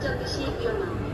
to receive your mouth.